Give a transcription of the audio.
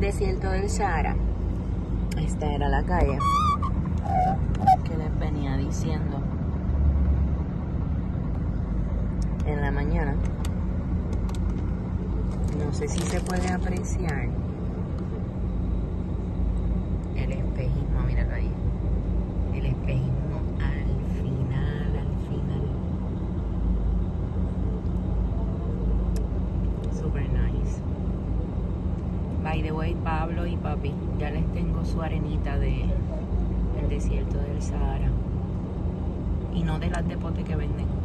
desierto del Sahara. Esta era la calle que les venía diciendo en la mañana. No sé si se puede apreciar el espejismo, míralo ahí. El espejismo al final, al final. Super nice. By the way, Pablo y papi, ya les tengo su arenita de el desierto del Sahara. Y no de las de pote que venden.